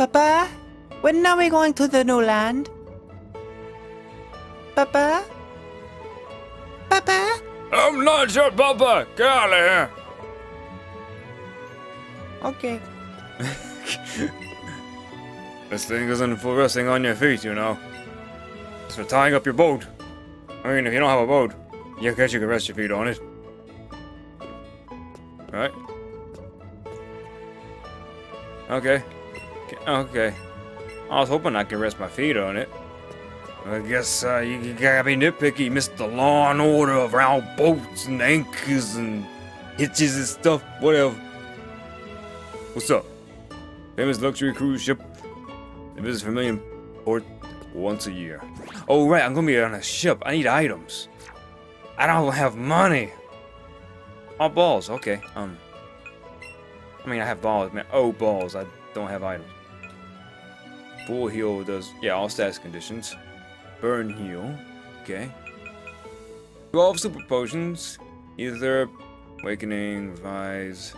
Papa, when are we going to the new land? Papa? Papa? I'm not your papa. Get out of here. Okay. This thing isn't for resting on your feet, you know. It's for tying up your boat. I mean, if you don't have a boat, you guess you can rest your feet on it. Right? Okay. Okay. I was hoping I could rest my feet on it. I guess uh, you, you gotta be nitpicky, Mr. Law and Order of around boats and anchors and hitches and stuff, whatever. What's up? Famous luxury cruise ship. They visit Vermilion Port once a year. Oh, right, I'm gonna be on a ship. I need items. I don't have money. Oh, balls, okay. Um, I mean, I have balls, man. Oh, balls, I don't have items. Full heal does, yeah, all status conditions. Burn heal, okay. 12 super potions. Either Awakening, Revive,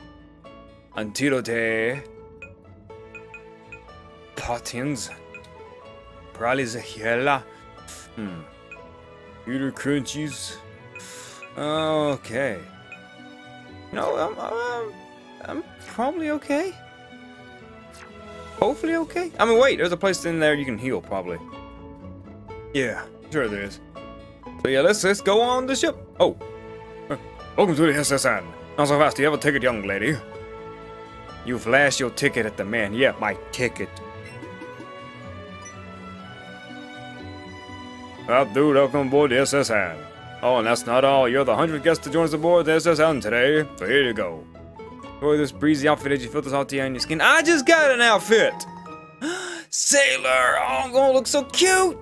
Antidote, Potions, Paralyzahela, hmm, Eater Crunchies. Okay. No, I'm, I'm, I'm probably okay. Hopefully okay. I mean, wait, there's a place in there you can heal, probably. Yeah, sure there is. So yeah, let's let's go on the ship. Oh, welcome to the S.S. Anne. Not so fast. Do you have a ticket, young lady? You flash your ticket at the man. Yeah, my ticket. Dude, welcome aboard the S.S. Anne. Oh, and that's not all. You're the 100th guest to join us aboard the S.S. Anne today. So here you go. Enjoy this breezy outfit as you feel the salty on your skin. I just got an outfit! Sailor! Oh, I'm gonna look so cute!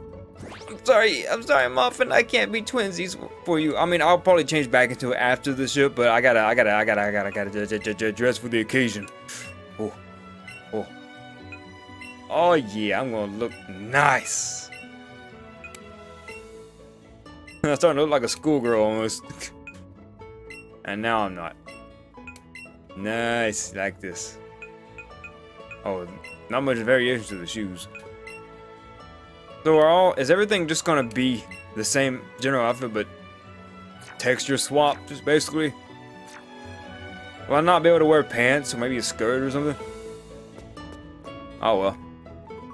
I'm sorry, I'm sorry, Muffin. I can't be twinsies for you. I mean, I'll probably change back into it after the ship, but I gotta, I gotta, I gotta, I gotta, I gotta dress for the occasion. Oh, oh, oh yeah, I'm gonna look nice. I'm starting to look like a schoolgirl almost. and now I'm not. Nice, like this. Oh, not much variation to the shoes. So are all is everything just gonna be the same general outfit but texture swap just basically? Will I not be able to wear pants or maybe a skirt or something? Oh well.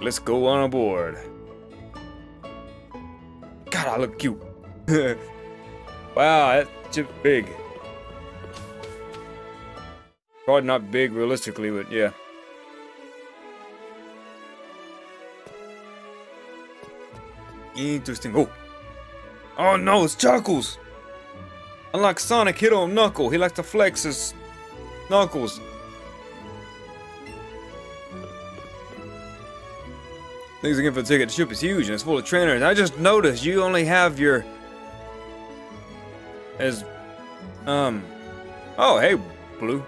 Let's go on aboard. God, I look cute. wow, that's just big. Probably not big realistically, but yeah. Interesting. Oh. Oh no, it's Chuckles! Unlike Sonic, hit on Knuckle. He likes to flex his knuckles. Thanks again for the ticket. The ship is huge and it's full of trainers. I just noticed you only have your... As... Um... Oh, hey, Blue.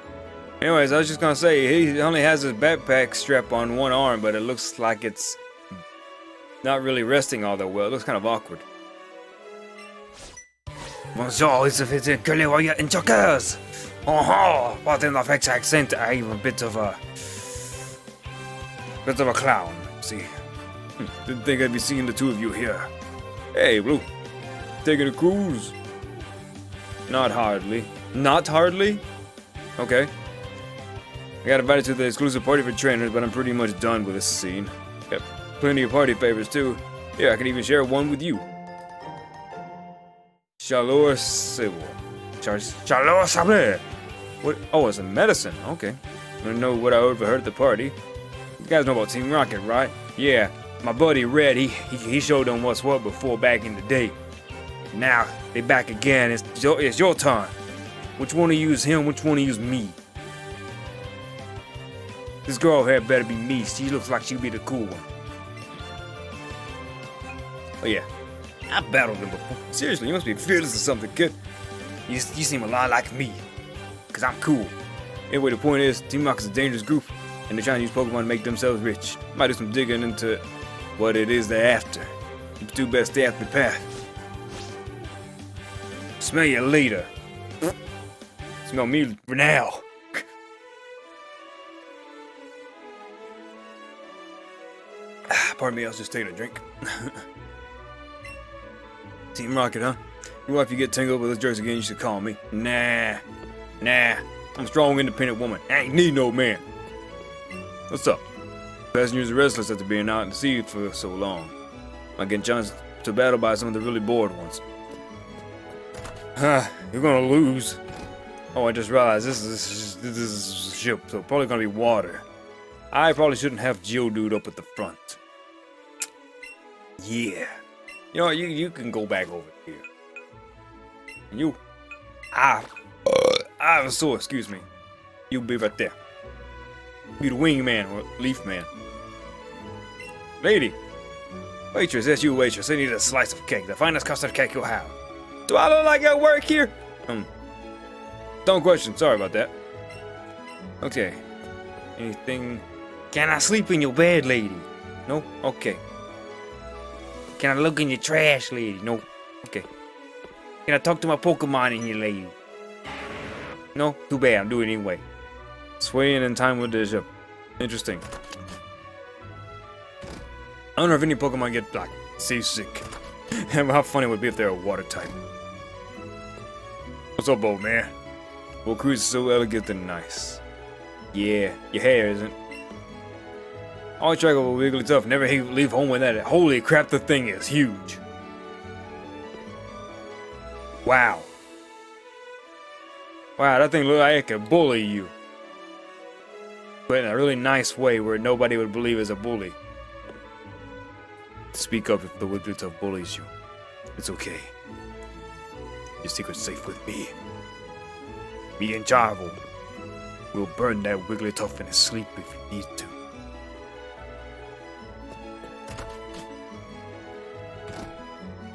Anyways, I was just gonna say, he only has his backpack strap on one arm, but it looks like it's not really resting all that well. It looks kind of awkward. Bonjour, it's a curly warrior in Jokers. Oh, what in the French accent? I'm a bit of a bit of a clown. See, hmm, didn't think I'd be seeing the two of you here. Hey, Blue, taking a cruise? Not hardly. Not hardly? Okay. I got invited to the exclusive party for trainers, but I'm pretty much done with this scene. Got plenty of party favors too. Yeah, I can even share one with you. Chalor Sybil. Chalor Sybil! What? Oh, it's a medicine. Okay. I don't know what I overheard at the party. You guys know about Team Rocket, right? Yeah, my buddy Red, he, he, he showed them what's what before back in the day. Now, they back again. It's your, it's your turn. Which one you is him? Which one you is me? This girl here better be me. She looks like she'd be the cool one. Oh yeah, I battled him before. Seriously, you must be fearless or something, kid. You, you seem a lot like me. Cause I'm cool. Anyway, the point is, Team Rocket's a dangerous group, and they're trying to use Pokemon to make themselves rich. Might do some digging into what it is they're after. You do best stay off the path. Smell you later. Smell me now. Pardon me, I was just taking a drink. Team Rocket, huh? Well, if you get tangled with those jerks again, you should call me. Nah. Nah. I'm a strong, independent woman. I ain't need no man. What's up? Passengers are restless after being out in the sea for so long. Might get chance to battle by some of the really bored ones. Huh, you're gonna lose. Oh, I just realized this is, this is, this is a ship, so probably gonna be water. I probably shouldn't have Geodude up at the front. Yeah. You know, you you can go back over here. You, I. I have so. Excuse me. You be right there. Be the wingman or leaf man. Lady, waitress, that's you, waitress. I need a slice of cake, the finest custard cake you'll have. Do I look like I work here? Um, don't question. Sorry about that. Okay. Anything? Can I sleep in your bed, lady? No. Okay. Can I look in your trash, lady? No. Okay. Can I talk to my Pokemon in here, lady? No? Too bad, I'm doing it anyway. Swaying in time with the ship. Interesting. I wonder if any Pokemon get, like, seasick. how funny it would be if they're a water type. What's up, old man? Well, Cruz is so elegant and nice. Yeah, your hair isn't. Always track over Wigglytuff. Never leave home without it. Holy crap, the thing is huge. Wow. Wow, that thing look like it could bully you. But in a really nice way where nobody would believe is a bully. Speak up if the Wigglytuff bullies you. It's okay. Your secret's safe with me. Me and Jarvel will burn that Wigglytuff in his sleep if you need to.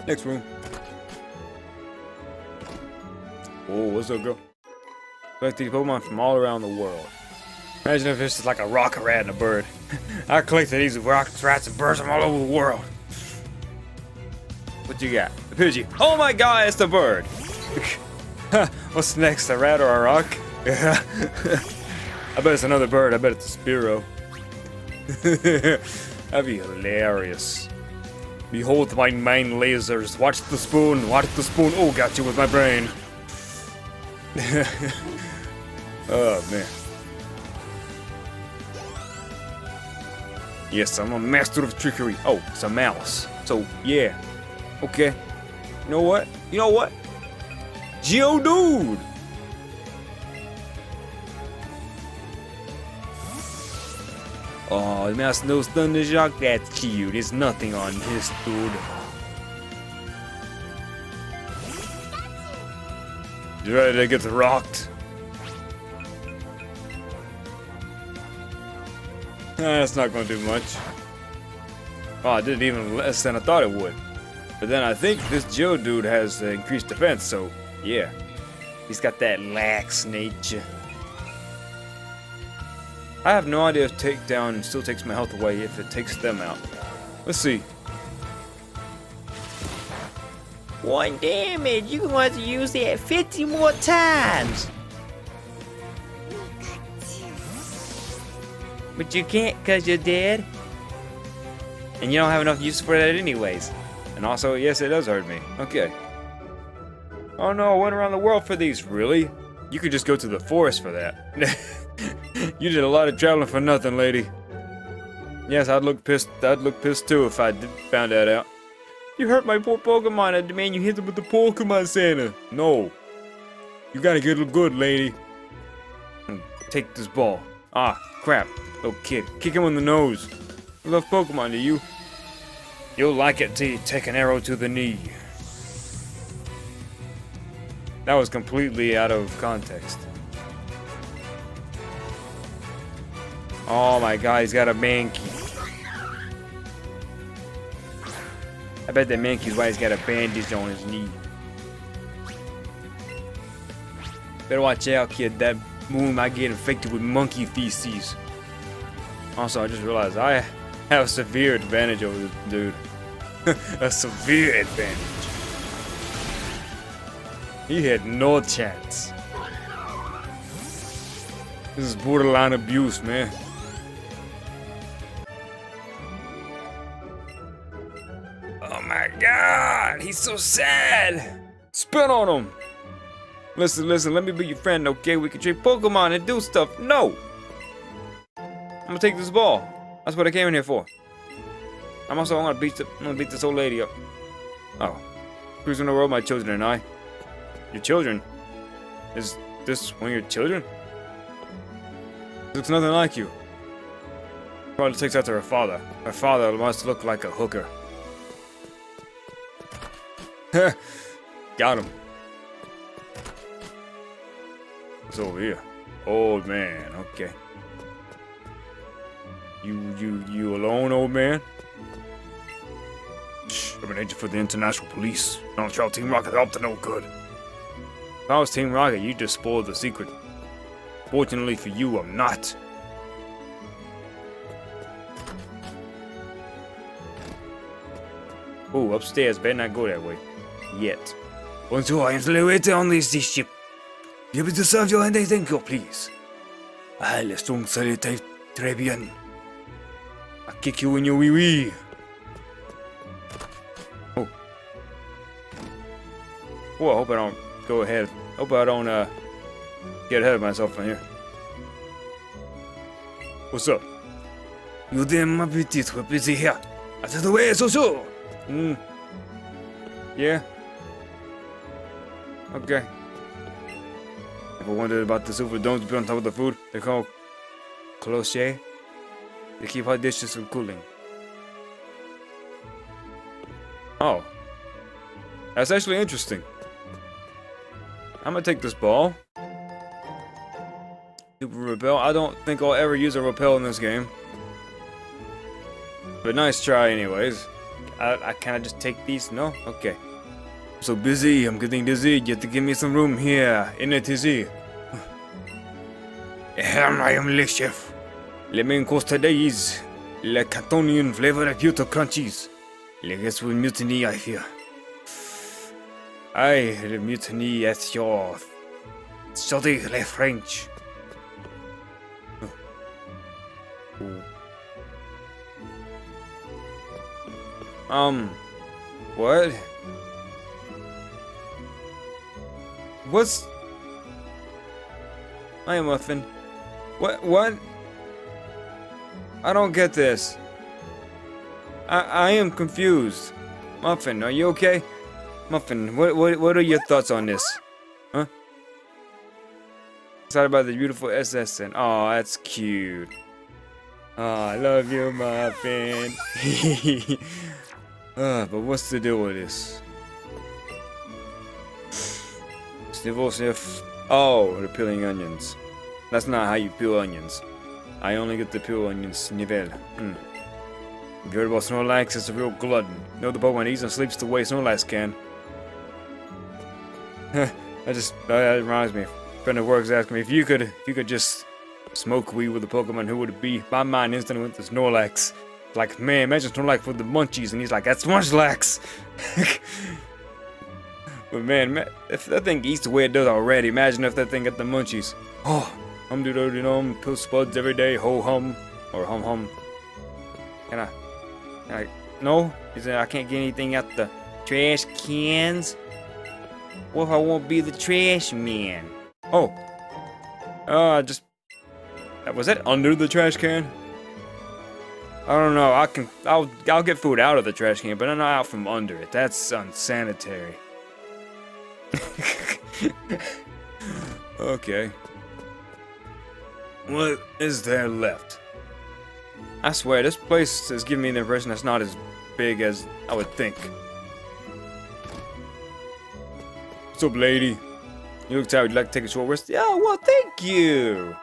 Next room. Oh, what's up, girl? Collect these Pokemon from all around the world. Imagine if this is like a rock, a rat, and a bird. I collected these rocks, rats, and birds from all over the world. What you got? A Pidgey. Oh my god, it's the bird! What's next, a rat or a rock? I bet it's another bird. I bet it's a Spearow. That'd be hilarious. Behold my mind lasers. Watch the spoon. Watch the spoon. Oh, got you with my brain. oh, man. Yes, I'm a master of trickery. Oh, it's a mouse. So, yeah. Okay. You know what? You know what? Geodude! Oh, Mouse knows Thunder Shock? That's cute. It's nothing on his dude. You ready to get rocked? That's not to do much. Oh, I did even less than I thought it would. But then I think this Geodude has uh, increased defense, so yeah. He's got that lax nature. I have no idea if takedown still takes my health away if it takes them out. Let's see. One damage. You can want to use that 50 more times. But you can't because you're dead. And you don't have enough use for that anyways. And also, yes, it does hurt me. Okay. Oh no, I went around the world for these. Really? You could just go to the forest for that. you did a lot of traveling for nothing, lady. Yes, I'd look pissed. I'd look pissed too if I did, found that out. You hurt my poor Pokemon. I demand you hit them with the Pokemon Center. No. You gotta get them good, lady. Take this ball. Ah, crap. Little kid. Kick him in the nose. You love Pokemon, do you? You'll like it till you take an arrow to the knee. That was completely out of context. Oh my god, he's got a Mankey. I bet that Mankey's why he's got a bandage on his knee. Better watch out, kid. That moon might get infected with monkey feces. Also, I just realized I have a severe advantage over this dude. a severe advantage. He had no chance. This is borderline abuse, man. God, he's so sad. Spit on him. Listen, listen, let me be your friend, okay? We can trade Pokemon and do stuff. No. I'm gonna take this ball. That's what I came in here for. I'm also gonna beat the, I'm gonna beat this old lady up. Oh. Cruising the world, my children and I. Your children? Is this one of your children? Looks nothing like you. Probably takes after her father. Her father must look like a hooker. Got him. What's over here? Old man, okay. You you you alone, old man? I'm an agent for the International Police. I Don't tell Team Rocket up to no good. If I was Team Rocket, you'd just spoil the secret. Fortunately for you, I'm not. Oh, upstairs. Better not go that way. Yet. Bonjour, I am the waiter on this ship. Be able to serve you anything you please. Ah, le strong salute très bien. I'll kick you in your wee. Oh. Oh, I hope I don't go ahead. Hope I don't uh get ahead of myself in here. What's up? You damn my petite, we're busy here. I said the way so so. Hmm. Yeah. Okay. Ever wondered about the silver domes built on top of the food? They're called cloche. They keep hot dishes from cooling. Oh. That's actually interesting. I'm gonna take this ball. Super repel. I don't think I'll ever use a repel in this game. But nice try anyways. I, I can I just take these? No? Okay. I'm so busy, I'm getting dizzy. You have to give me some room here in a tizzy. Ahem, I am le chef. Lemon is Le Cantonian flavor of Kyoto crunchies. Le guess with mutiny I fear. I the mutiny at your study le French. Um, what? What's... I am muffin. What? What? I don't get this. I I am confused. Muffin, are you okay? Muffin, what what what are your thoughts on this? Huh? Excited about the beautiful S.S. Anne. Oh, that's cute. Oh, I love you, Muffin. Uh, but what's the deal with this? Sniff. Oh, the peeling onions. That's not how you peel onions. I only get the peel onions snivel. Hmm. Heard about Snorlax, it's a real glutton. Know the Pokemon eats and sleeps the way Snorlax can. that just that reminds me. Friend of work's asking me if you could if you could just smoke weed with a Pokemon, who would it be? My mind instantly went to Snorlax. Like, man, imagine Snorlax with the munchies, and he's like, that's Munchlax! but man, if that thing eats the way it does already, imagine if that thing got the munchies. Oh, hum doo doo doo dum, pill spuds every day, ho hum, or hum hum. Can I, can I, no? Is I can't get anything out the trash cans? What if I won't be the trash man? Oh, uh, just, was that under the trash can? I don't know. I can. I'll. I'll get food out of the trash can, but not out from under it. That's unsanitary. okay. What is there left? I swear, this place is giving me the impression that's not as big as I would think. What's up, lady? You look tired. Would you like to take a short rest? Yeah, well, thank you.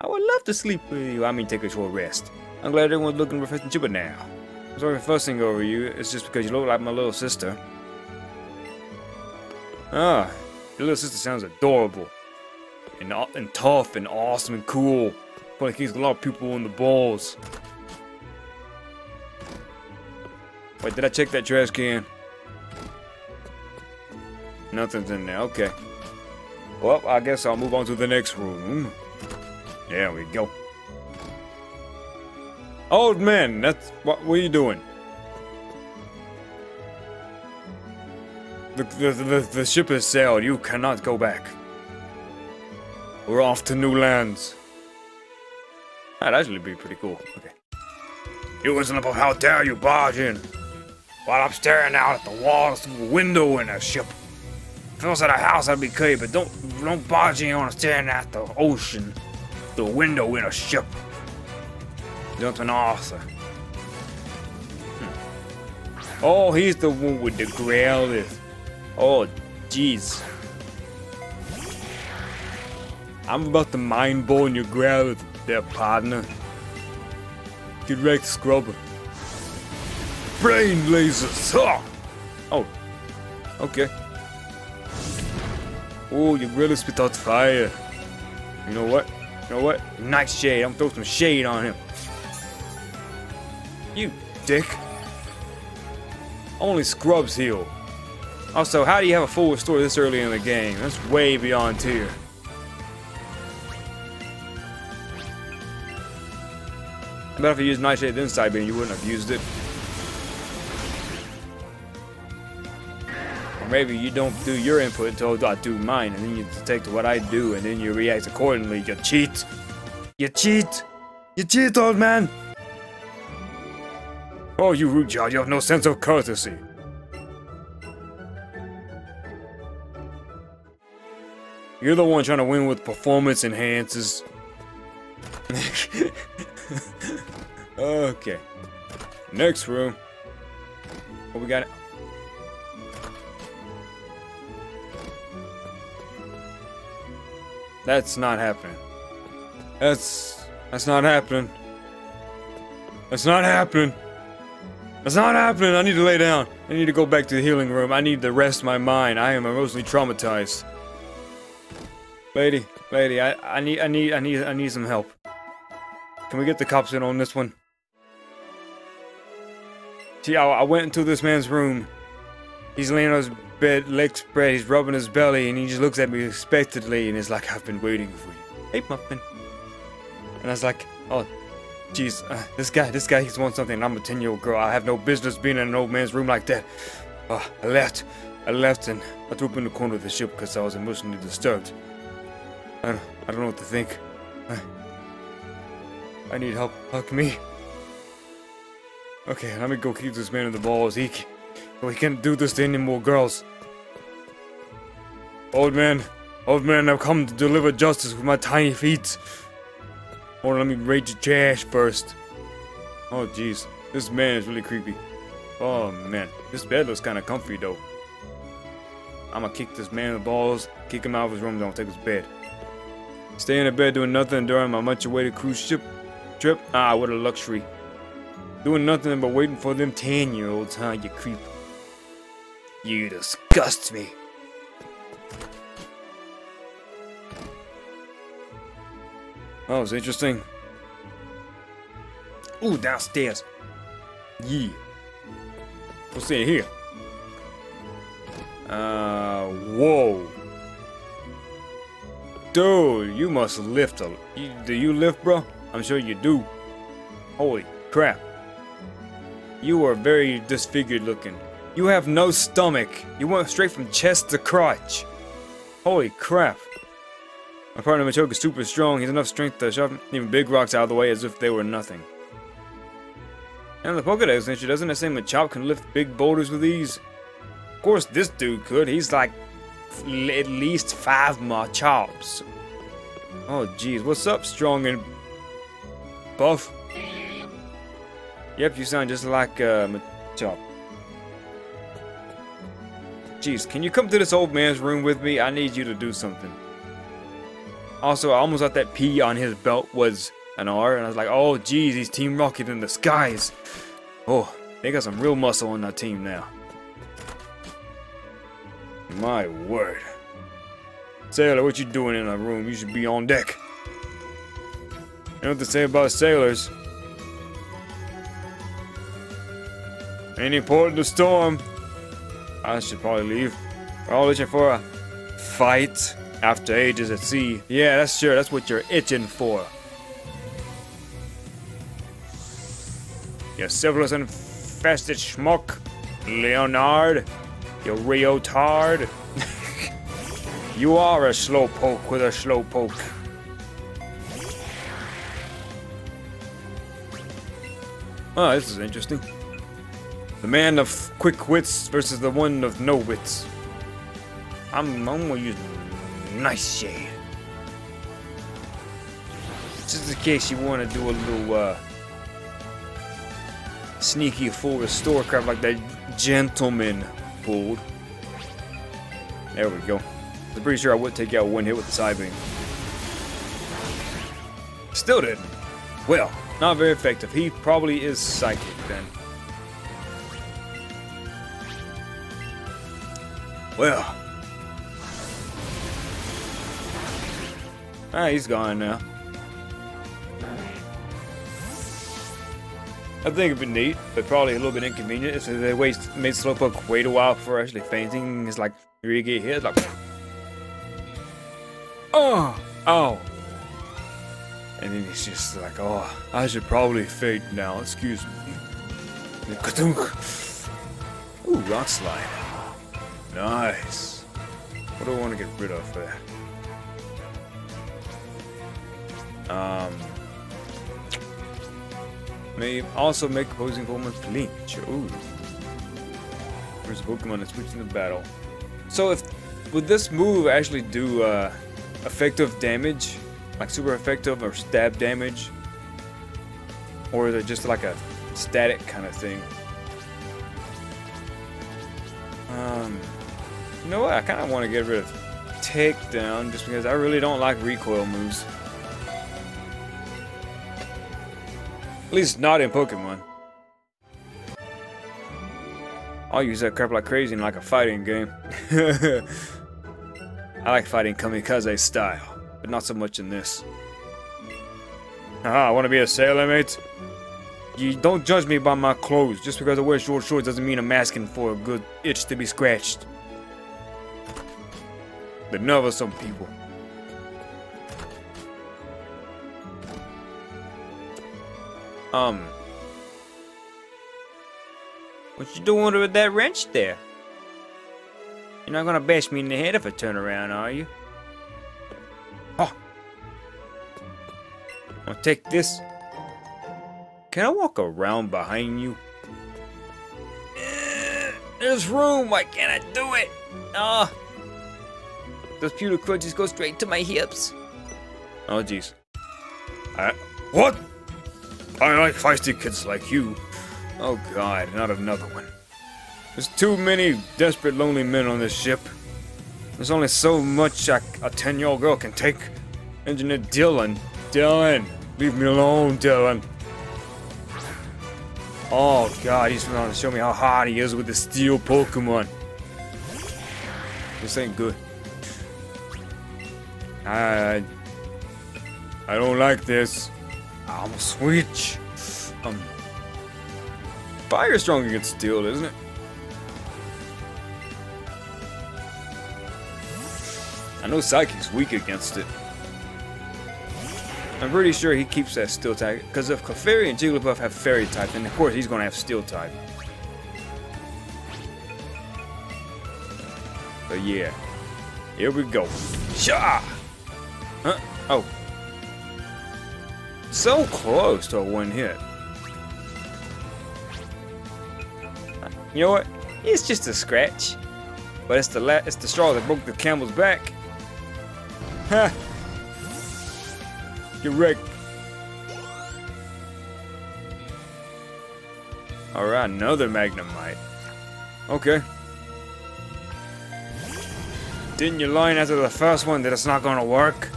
I would love to sleep with you. I mean, take a short rest. I'm glad everyone's looking refreshing cheaper now. I'm sorry for fussing over you. It's just because you look like my little sister. Ah, your little sister sounds adorable. And, and tough and awesome and cool. But like he's a lot of people in the balls. Wait, did I check that trash can? Nothing's in there. Okay. Well, I guess I'll move on to the next room. There we go. Old man, that's what, what are you doing? The, the, the, the ship has sailed. You cannot go back. We're off to new lands. That'd actually be pretty cool. Okay. You listen up, how dare you barge in? While I'm staring out at the walls through the window in a ship. If it was at a house, that'd be okay, but don't don't barge in on staring at the ocean, the window in a ship. Jumping Arthur. Hmm. Oh, he's the one with the growlers. Oh, jeez. I'm about to mind bone your growlers there, partner. Get wrecked, scrubber. Brain lasers! Huh! Oh. Okay. Oh, your grill is spit out fire. You know what? You know what? Nightshade. I'm throw some shade on him. You dick. Only scrubs heal. Also, how do you have a full restore this early in the game? That's way beyond tier. bet if you used Nightshade then Psybeam, you wouldn't have used it. Or maybe you don't do your input until I do mine, and then you detect what I do, and then you react accordingly. You cheat! You cheat! You cheat, old man! Oh, you rude child, you have no sense of courtesy. You're the one trying to win with performance enhances. okay. Next room. What we got? That's not happening. That's that's not happening. That's not happening. That's not happening. I need to lay down. I need to go back to the healing room. I need to rest my mind. I am emotionally traumatized. Lady, lady, I, I need I need I need I need some help. Can we get the cops in on this one? See, I, I went into this man's room. He's laying on his bed, legs spread, he's rubbing his belly, and he just looks at me expectantly and is like, I've been waiting for you. Hey, Muffin. And I was like, oh, jeez, uh, this guy, this guy, he's wants something. I'm a 10 year old girl. I have no business being in an old man's room like that. Uh, I left. I left and I threw up in the corner of the ship because I was emotionally disturbed. I don't, I don't know what to think. I, I need help. Help me. Okay, let me go keep this man in the balls. He, he can't do this to any more girls. Old man, old man, I've come to deliver justice with my tiny feet. Or let me raid your trash first. Oh, jeez. This man is really creepy. Oh, man. This bed looks kind of comfy, though. I'm gonna kick this man in the balls, kick him out of his room, don't take his bed. Stay in bed doing nothing during my much awaited cruise ship trip? Ah, what a luxury. Doing nothing but waiting for them 10 year olds, huh, you creep? You disgust me. Oh, it's interesting. Ooh, downstairs. Yeah. What's in here? Uh, whoa. Dude, you must lift a... You, do you lift, bro? I'm sure you do. Holy crap. You are very disfigured looking. You have no stomach. You went straight from chest to crotch. Holy crap. My partner Machoke is super strong. He's enough strength to shove even big rocks out of the way as if they were nothing. And the Pokedex entry, doesn't it say Machop can lift big boulders with ease? Of course this dude could. He's like at least five more chops. Oh jeez, what's up, strong and buff? Yep, you sound just like uh, Machop. Jeez, can you come to this old man's room with me? I need you to do something. Also, I almost thought that P on his belt was an R, and I was like, oh, geez, he's Team Rocket in the skies. Oh, they got some real muscle on that team now. My word. Sailor, what you doing in a room? You should be on deck. You know what to say about sailors. Any port in the storm. I should probably leave. We're all itching for a fight after ages at sea. Yeah, that's sure. That's what you're itching for. You civilized infested schmuck. Leonard. You real tard. you are a slowpoke with a slowpoke. Oh, this is interesting. The man of quick wits versus the one of no wits. I'm, I'm gonna use Nightshade. Just in case you want to do a little uh, sneaky full restore crap like that gentleman pulled. There we go. I'm pretty sure I would take out one hit with the Psybeam. Still didn't. Well, not very effective. He probably is psychic then. Well. Ah, he's gone now. I think it'd be neat, but probably a little bit inconvenient if they waste, made Slowpoke wait a while before actually fainting. It's like, you get hit, like, oh, oh. And then he's just like, oh, I should probably faint now, excuse me. Ooh, rock slide. Nice. What do I want to get rid of there? Um, may also make opposing Pokemon flinch. Ooh. There's a Pokemon that's switching the battle. So if would this move actually do uh, effective damage, like super effective or stab damage, or is it just like a static kind of thing? Um, you know what? I kind of want to get rid of takedown just because I really don't like recoil moves. At least not in Pokemon. I'll use that crap like crazy in like a fighting game. I like fighting kamikaze style, but not so much in this. Ah, I want to be a sailor, mate. You don't judge me by my clothes. Just because I wear short shorts doesn't mean I'm asking for a good itch to be scratched. But of some people. Um. What you doing with that wrench there? You're not gonna bash me in the head if I turn around, are you? Oh. I'll take this. Can I walk around behind you? Uh, there's room. Why can't I do it? Oh. Those pewter crunches go straight to my hips. Oh, jeez. What? I like feisty kids like you. Oh god, not another one. There's too many desperate, lonely men on this ship. There's only so much a 10-year-old girl can take. Engineer Dylan. Dylan! Leave me alone, Dylan. Oh god, he's trying to show me how hard he is with the steel Pokemon. This ain't good. I... I don't like this. I'm a switch. Um, fire strong against steel, isn't it? I know Psychic's weak against it. I'm pretty sure he keeps that steel type, because if Clefairy and Jigglypuff have fairy type, then of course he's going to have steel type. But yeah, here we go. Sha! Huh? Oh, so close to a one hit. You know what? It's just a scratch. But it's the la it's the straw that broke the camel's back. Ha! Get wrecked. Alright, another Magnemite. Okay. Didn't you line after the first one that it's not gonna work?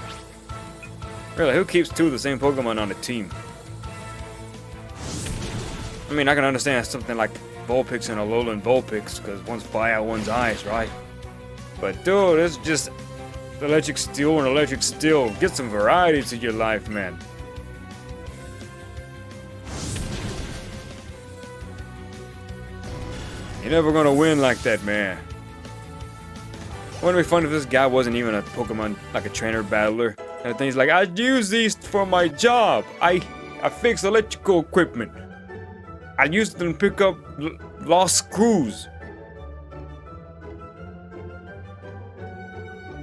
Really, who keeps two of the same Pokemon on a team? I mean, I can understand something like Vulpix and Alolan Vulpix, because one's fire, one's ice, right? But dude, it's just electric steel and electric steel. Get some variety to your life, man. You're never gonna win like that, man. Wouldn't it be fun if this guy wasn't even a Pokemon, like a trainer battler? And then he's like, I use these for my job. I, I fix electrical equipment. I use them to pick up lost screws.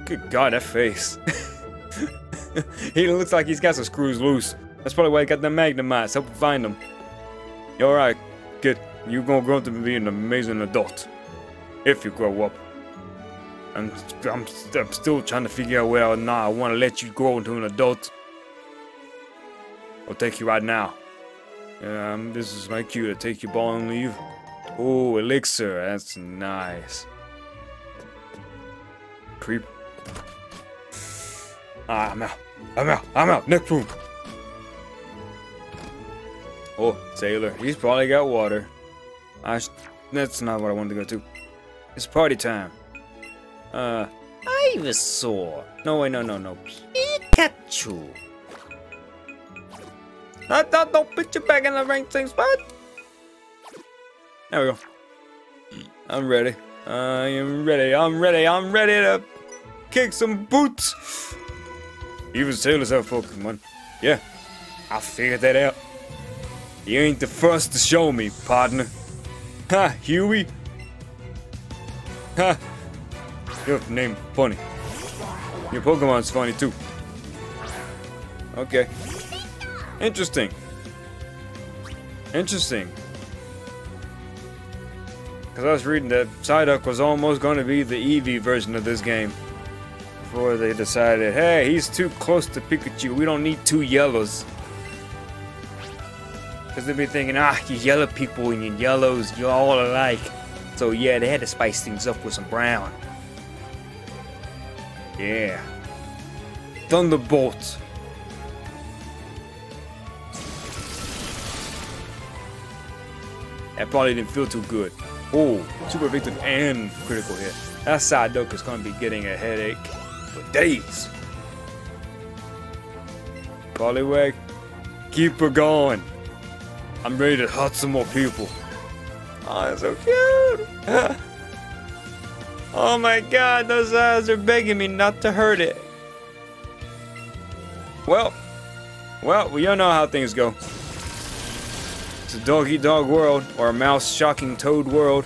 Good God, that face. he looks like he's got some screws loose. That's probably why he got the magnemites. Help find them. You're alright, kid. You're gonna grow up to be an amazing adult. If you grow up. I'm, I'm, I'm still trying to figure out whether or not I want to let you grow into an adult. I'll take you right now. Um, this is my cue to take your ball and leave. Oh, elixir. That's nice. Creep. Ah, I'm out. I'm out. I'm out. Next room. Oh, Sailor. He's probably got water. I that's not what I wanted to go to. It's party time. Uh, Ivysaur. no, wait, no, no, no. Pikachu. I thought don't put you back in the rank thing spot. There we go. I'm ready. I am ready. I'm ready. I'm ready to kick some boots. Even sailors have Pokemon. Yeah, I figured that out. You ain't the first to show me, partner. Ha, Huey. Ha. Your name funny. Your Pokemon's funny too. Okay. Interesting. Interesting. Because I was reading that Psyduck was almost going to be the Eevee version of this game. Before they decided, hey, he's too close to Pikachu. We don't need two yellows. Because they'd be thinking, ah, you yellow people and you yellows, you're all alike. So yeah, they had to spice things up with some brown. Yeah. Thunderbolt. That probably didn't feel too good. Oh, super victim and critical hit. That Psyduck is going to be getting a headache for days. Poliwag, keep her going. I'm ready to hurt some more people. Oh, so cute. Oh my god, those eyes are begging me not to hurt it. Well, well, we all know how things go. It's a dog eat dog world, or a mouse shocking toad world.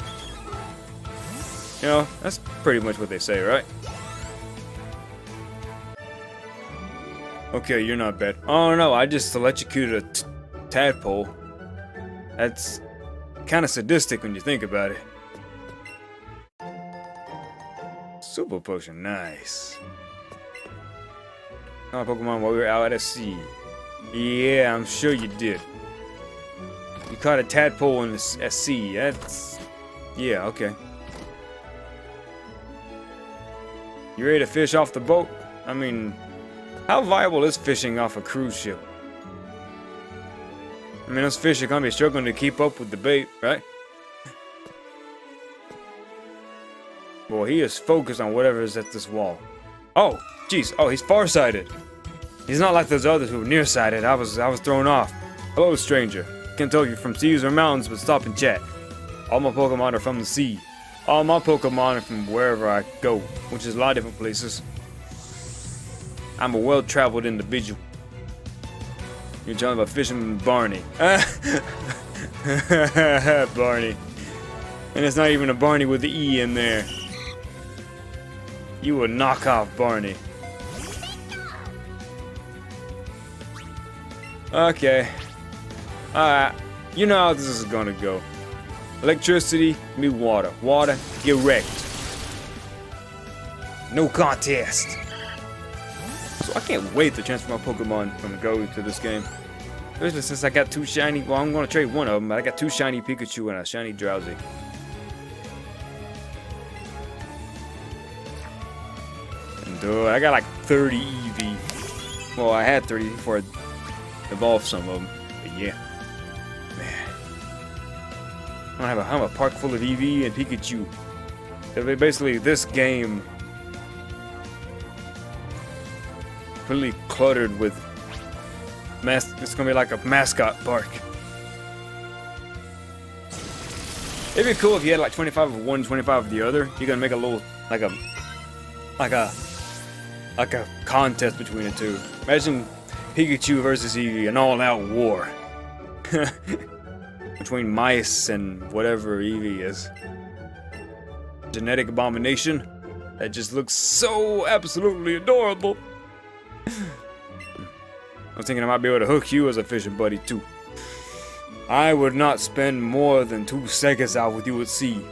You know, that's pretty much what they say, right? Okay, you're not bad. Oh no, I just electrocuted a tadpole. That's kind of sadistic when you think about it. Super potion, nice. Oh, Pokemon while we were out at sea. Yeah, I'm sure you did. You caught a tadpole in the sea. That's... Yeah, okay. You ready to fish off the boat? I mean, how viable is fishing off a cruise ship? I mean, those fish are gonna be struggling to keep up with the bait, right? Well, he is focused on whatever is at this wall. Oh, jeez. Oh, he's farsighted. He's not like those others who were nearsighted. I was, I was thrown off. Hello, stranger. Can't tell you from seas or mountains, but stop and chat. All my Pokemon are from the sea. All my Pokemon are from wherever I go, which is a lot of different places. I'm a well-traveled individual. You're talking about Fisherman Barney. Barney. And it's not even a Barney with the E in there. You will knock off Barney. Okay. Alright. You know how this is gonna go. Electricity, me water. Water, get wrecked. No contest. So I can't wait to transfer my Pokemon from Go to this game. Especially since I got two shiny, well I'm gonna trade one of them, but I got two shiny Pikachu and a shiny Drowzee. Uh, I got like 30 Eevee. Well, I had 30 before I evolved some of them, but yeah. Man. I have a, I have a park full of Eevee and Pikachu. Basically, this game completely cluttered with mas it's gonna be like a mascot park. It'd be cool if you had like 25 of one, 25 of the other. You're gonna make a little like a like a like a contest between the two. Imagine Pikachu versus Eevee, an all-out war between mice and whatever Eevee is. Genetic abomination. that just looks so absolutely adorable. I'm thinking I might be able to hook you as a fishing buddy too. I would not spend more than two seconds out with you at sea.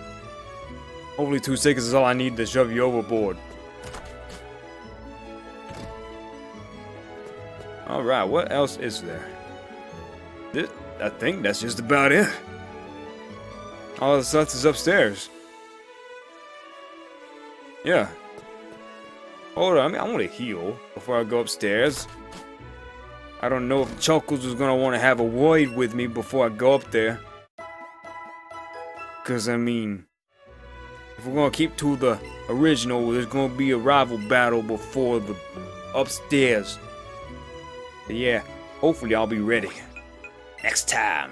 Hopefully two seconds is all I need to shove you overboard. Alright, what else is there? This, I think that's just about it. All the stuff is upstairs. Yeah. Hold on, I mean, I want to heal before I go upstairs. I don't know if Chuckles is gonna want to have a word with me before I go up there. Cause I mean, if we're gonna keep to the original, there's gonna be a rival battle before the upstairs. Yeah, hopefully I'll be ready next time.